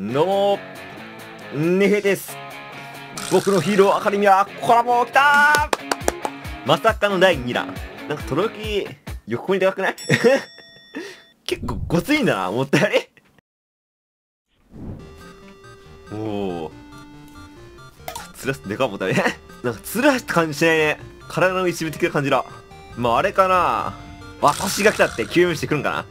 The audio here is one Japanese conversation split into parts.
どうもネヘです。僕のヒーローアカデミアコラボきた。まさかの第2弾。なんかとろき横にでかくない？結構ごついんだな思ったより。おおつらすでか思ったね。なんかつらした感じしないね。体の一部的な感じだ。まああれかな。私が来たって救援してくるんかな。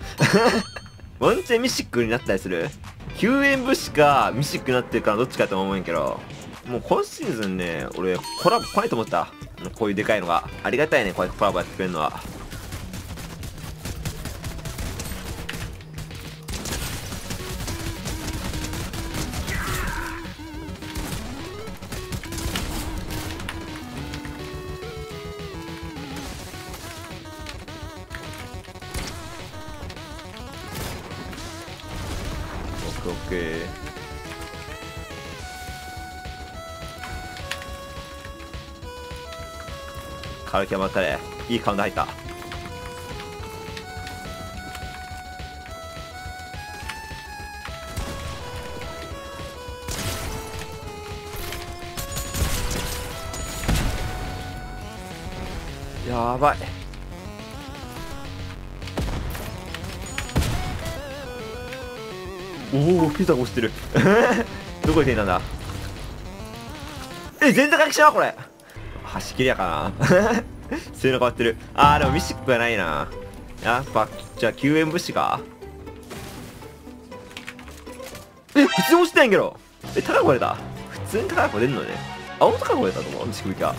ワンチャンミシックになったりする。救援物資かミシックになってるからどっちかと思うんやけどもう今シーズンね俺コラボ来ないと思った。こういうでかいのが。ありがたいねこうやってコラボやってくれるのは。オッケー軽気余ったねいいカウント入ったやばいおおピザが落ちてる。どこに手なんだえ全然回復しなこれ。端切りやかな。性能変わってる。あーでもミシックがないな。やっぱじゃあ救援物資か？え普通に落ちてないんけど。え高い声出た普通に高い声出んのね。青高い声出たと思う？乳首か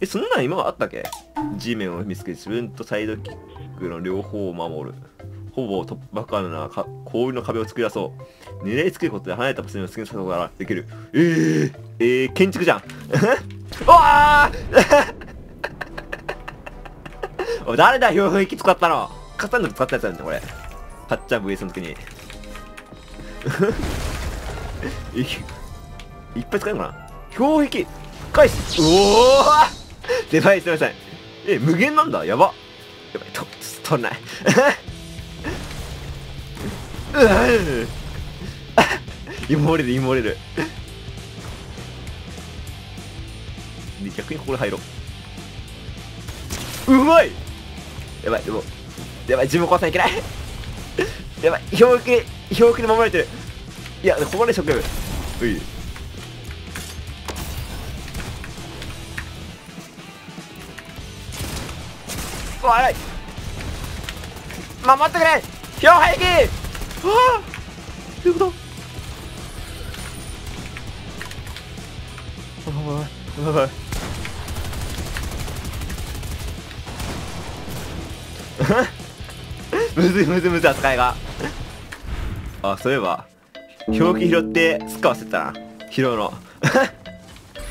えそんなん今あったっけ？地面を見つけ自分とサイドキックの両方を守る。ほぼ突破可能なか氷の壁を作り出そう。狙いつけることで離れた場所に過ぎ去ることができる。えー、えー、建築じゃん。うわー! お誰だ標雰機使ったの。カッタンの時使ったやつなんだこれ。カッチャン VS の時に。いいっぱい使えるのかな。標壁返す。おおデバイスすいません。え無限なんだ。やば。やばいと取れない。うわイモれるイモれる。逆にここで入ろう。うまい！やばいでもやばい自分壊さないけない。やばい標気標気で守られてる。いやここで食うい。うわやばい。守ってくれ。標壁うわあどういうこと？おいおい おい。むずいむずいむずい扱いが。あそういえば表記拾ってスカ忘れたな。拾うの。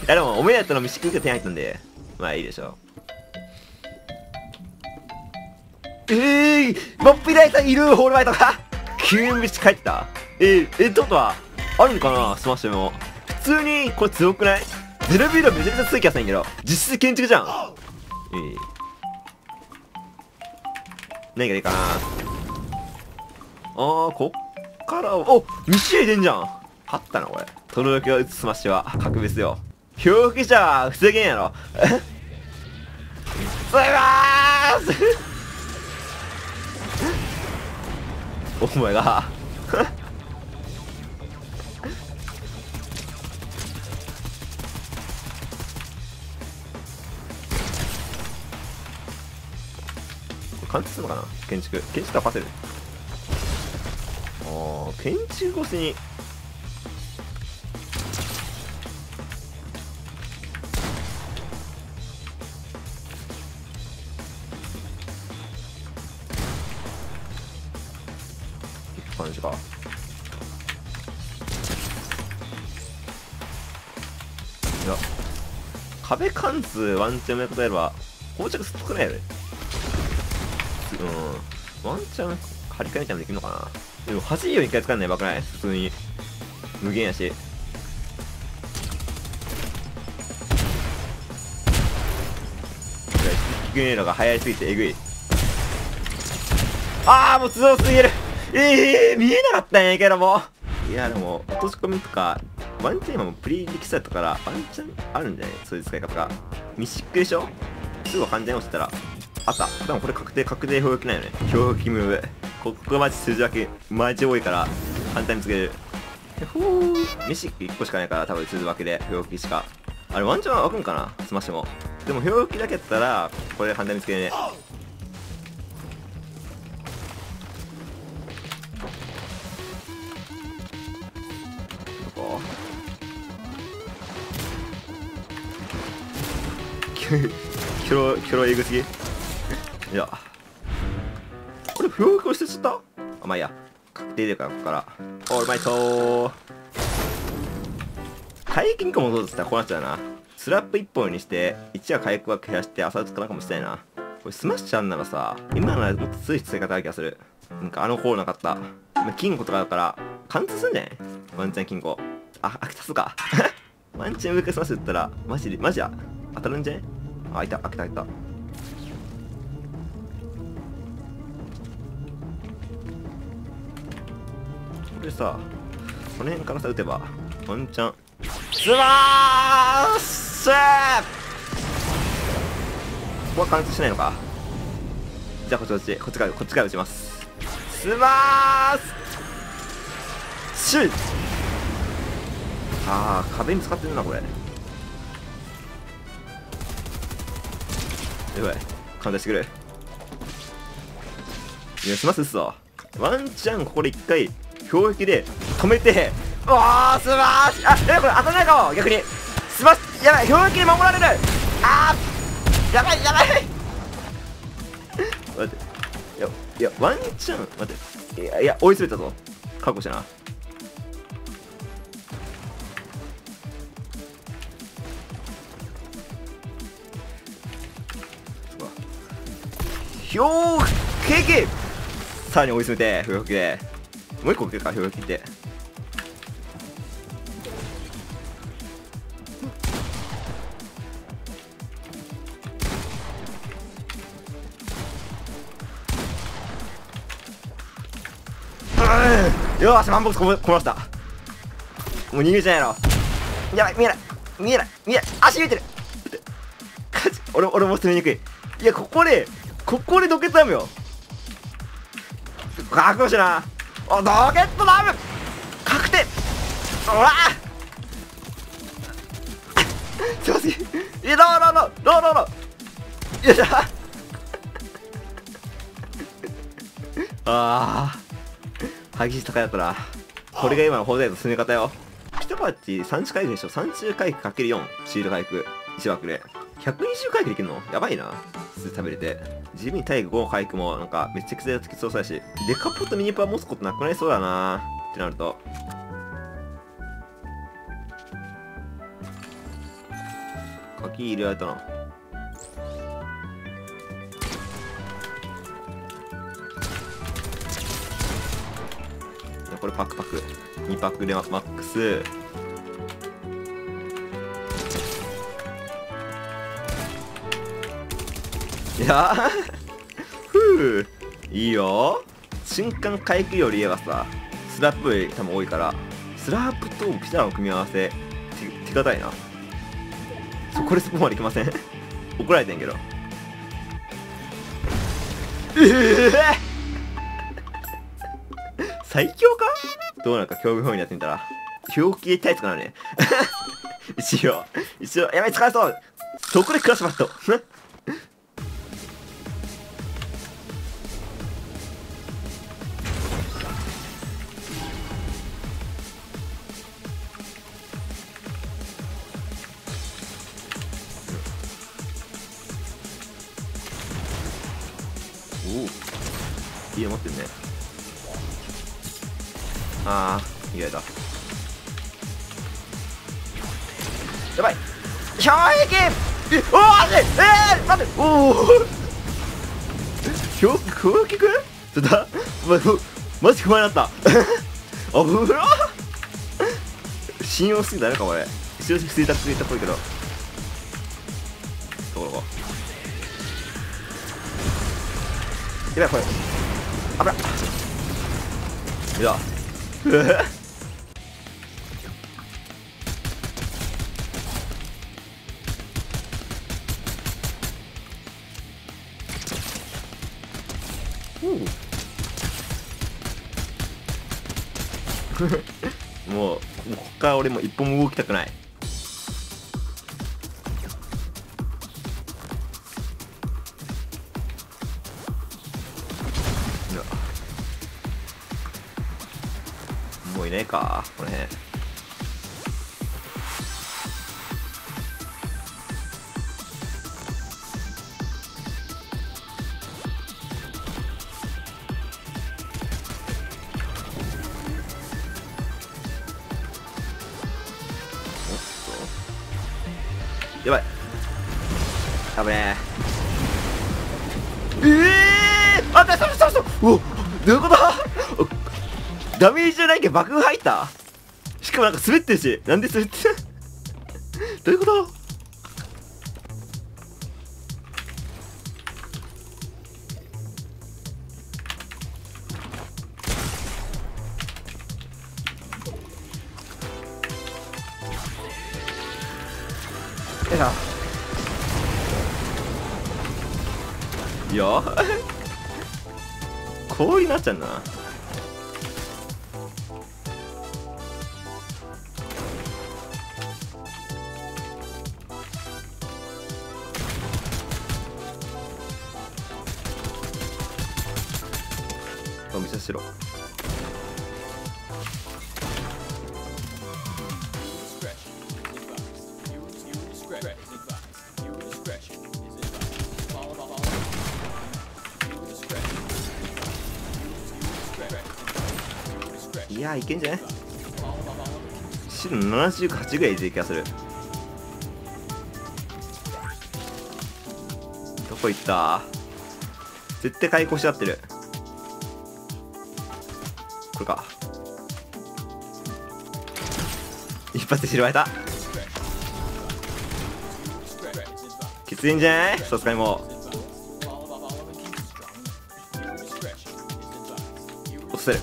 いやでもおめでとうの飯食うが手に入ったんでまあいいでしょう。ええー、モッピライさんいる？ホールバイトが救援物資帰った？えー、えってことはあるんかな？スマッシュも。普通にこれ強くない？ゼロビードめちゃくちゃ強い気がするんやけど。実質建築じゃん。ええ。ー何がいいかな？あーこっからおミシエ出んじゃん。勝ったなこれ。トロロキを打つスマッシュは。格別よ。表記者は防げんやろ。え？すいまーす！お前が。貫通するのかな？建築。建築はパセルああ建築越しに感じかいや壁貫通ワンチャンのことやれば膠着少ないよねうん。ワンチャン、張り替えみたいなのできるのかなでも、8時を1回使うのやばくない？普通に。無限やし。グネーロが流行りすぎてえぐい。あーもう強すぎるええー、見えなかったんやけども。いやでも落とし込みとかワンチャン今もプリできそうやったからワンチャンあるんじゃない？そういう使い方が。ミシックでしょ？すぐ完全に落ちたらあった。でもこれ確定確定表記ないよね。表記ムーブ。ここマジ数字だけマジ多いから簡単につけれる。ほーミシック1個しかないから多分数字分けで表記しか。あれワンチャンは開くんかな？スマッシュも。でも表記だけやったらこれ簡単につけるね キョロキョロエグすぎ？いや。これ不要をしてちゃった？あまあいいや。確定でからここから。オールマイト回復2個戻すったらこうなっちゃうな。スラップ1本にして1は回復枠減らして朝打つかなかもしたいな。これスマッシュあんならさ今ならもっと強い使い方ある気がする。なんかあの方なかった。今金庫とかだから貫通すんじゃない？ワンチャン金庫。あ開けたすか。ワンチャン上からスマッシュ打ったらマジでマジや。当たるんじゃねあ開いた開けた開けた。これさこの辺からさ打てばワンチャン。スマッシュここは貫通しないのか。じゃあこっちこっちこっちからこっちから打ちます。スマーシュッ。あー壁に使ってるなこれ。やばい。簡単してくれ。いやしますっすわ。ワンチャンここで一回標撃で止めておースマッシュあえこれ当たらないかも逆に。スマッシュやばい標撃で守られる。あーやばいやばい。待って。いやいやワンチャン待って。いやいや追い詰めたぞ。覚悟したな。ひょうけけさらに追い詰めて、不要で。もう一個受けるか、不要って。よーし、マンボックスこぼこぼした。もう逃げちゃないの。やばい、見えない。見えない。見えない。足見えてる。俺、俺も攻めにくい。いや、ここで、ここでドケットダムよ。覚悟しな。お、ドケットダム確定。おら強すぎ。いや、ローローローローローロー。よいしょ。ああ激しい戦いだったな。これが今のホーダイの進め方よ。一パッチ3次回復にしよう3周回復 ×4 シール回復。1枠で。120回復できるの？やばいな。普通食べれて。地味に体力5回復もなんかめちゃくちゃつきそうだしデカポとミニパン持つことなくなりそうだな。ってなると。鍵入れられたな。これパクパク。2パクでマックス。や。ふう。いいよ。瞬間回復より言えばさスラップ多分多いからスラップとピザの組み合わせ手堅いな。そこでスポーンまでいきません。怒られてんけど。ええー、最強か？どうなるか？興味本位にやってみたら。狂気タイツかなね 一応。一応やばい使えそう。そこでクラッシュバットおおいいの持ってるね。ああ意外だ。やばい。衝撃えおーえー、待っておお衝撃くん?ちょっとまマジ不安になった。あぶら信用すぎたねかこれ一応ついたついたっぽいけど。どこどこやばいこれ。危ない。いや。もうもうこっから俺も一歩も動きたくない。もいないか。この辺。やばい。危ねえええー、あったそうそうそううおどういうこと？ダメージじゃないけど爆風入った？しかもなんか滑ってるし。なんで滑ってる？どういうこと？よいしょ。いや氷になっちゃうなしいやいけんじゃない？白78ぐらいでいけする。どこ行った？絶対開口しちゃってる。一発で拾われた。きついんじゃない？さすがにもう。押せる。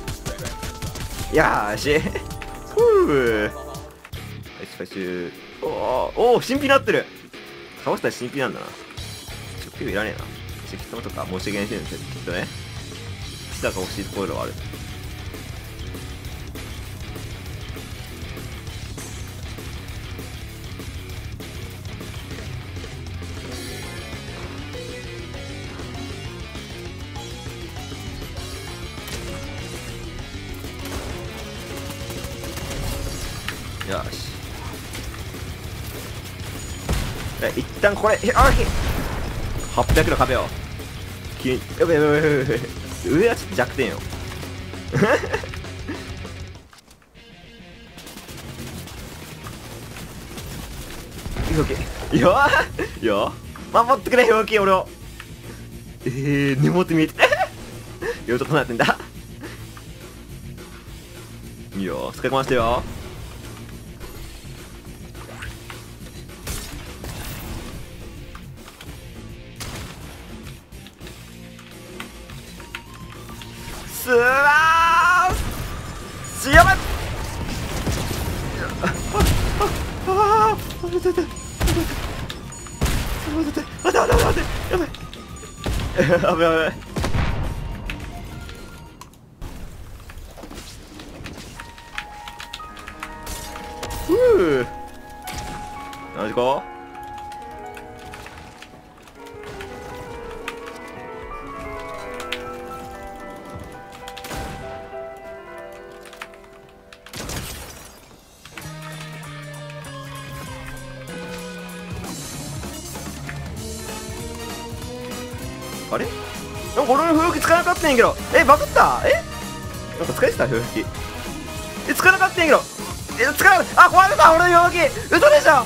よし。ふぅはい最終おーおー神秘なってる。倒したら神秘なんだな。食器いらねえな。石様とか申し訳ないんですけどきっとね。下が欲しいところはある。よし。え一旦これあ800の壁を。きやべやべやべやべやべ。上はちょっと弱点よ。よけよよ。守ってくれよき俺を。えー、根元見えて。よちょっとなってんだ。いいよ使いこましてよ 아, 왜, 왜. 후! 나 이거. あれ？俺の風吹き使わなかったんやけど。えバグった？え？なんか使えてた風吹き。え使わなかったんやけど。え使わなあ壊れた俺の風吹き。嘘でしょ？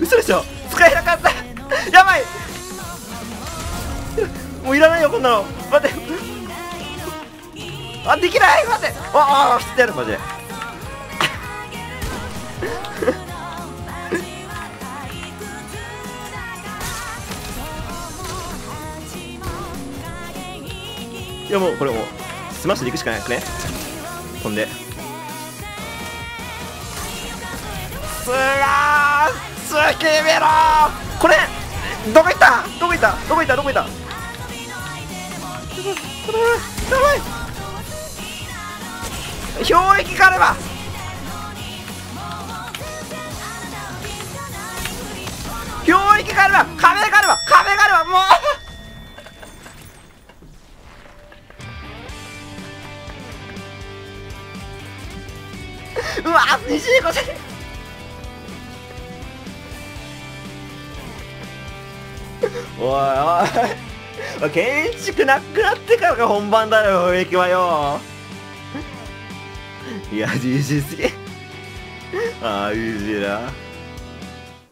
嘘でしょ？使えなかった。やばい。もういらないよこんなの。待って。あできない。待って。ああ知ってやるマジで。いやもうこれもうスマッシュでいくしかないくね。飛んで。すがーすげめろ。これどこいった？どこいった？どこいった？どこいった？やばい。氷壁があれば25歳 おいおい。建築なくなってからが本番だろ雰囲気はよ。いや GG すぎ。ああ GG だ。